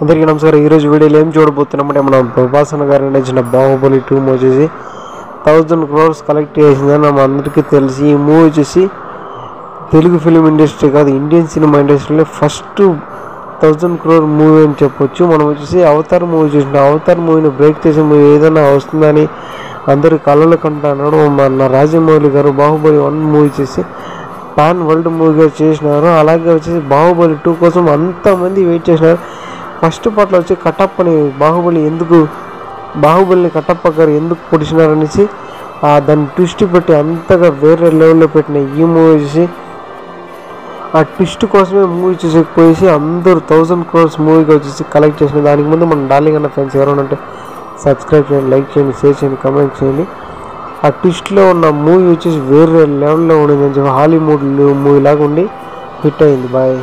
అందరికీ నమస్కారం. ఈరోజు వీడియోలో ఏం చూడబోతున్నామంటే మనం ప్రభాసన్ గారు నడిచిన బాహుబలి టూ మూవీ వచ్చేసి థౌజండ్ క్రోర్స్ కలెక్ట్ చేసిందని మన అందరికీ తెలిసి ఈ మూవీ వచ్చేసి తెలుగు ఫిలిం ఇండస్ట్రీ కాదు ఇండియన్ సినిమా ఇండస్ట్రీలో ఫస్ట్ థౌజండ్ క్రోర్ మూవీ అని చెప్పొచ్చు. మనం వచ్చేసి అవతార్ మూవీ చూసిన. అవతార్ మూవీని బ్రేక్ చేసే మూవీ ఏదైనా వస్తుందని అందరు కళలు కంటున్నాడు మన రాజమౌళి గారు బాహుబలి వన్ మూవీ చేసి పాన్ వరల్డ్ మూవీగా చేసినారు. అలాగే వచ్చేసి బాహుబలి టూ కోసం అంతమంది వెయిట్ చేసినారు. ఫస్ట్ పార్ట్లో వచ్చి కట్టప్పని బాహుబలి ఎందుకు బాహుబలిని కట్టప్ప గారు ఎందుకు పొడిచినారనేసి ఆ దాన్ని ట్విస్ట్ పెట్టి అంతగా వేరే లెవెల్లో పెట్టిన ఈ మూవీ చూసి ఆ ట్విస్ట్ కోసమే మూవీ చూసేకపోయేసి అందరూ థౌజండ్ క్రోర్స్ మూవీగా వచ్చేసి కలెక్ట్ చేసిన దానికి ముందు మన డార్లింగ్ అన్న ఫ్రెండ్స్ ఎవరైనా ఉంటే సబ్స్క్రైబ్ చేయండి లైక్ చేయండి షేర్ చేయండి కమెంట్ చేయండి. ఆ ట్విస్ట్లో ఉన్న మూవీ వచ్చేసి వేరే లెవెల్లో ఉండింది చెప్పి హాలీవుడ్ మూవీ లాగా ఉండి హిట్ అయింది. బాయ్.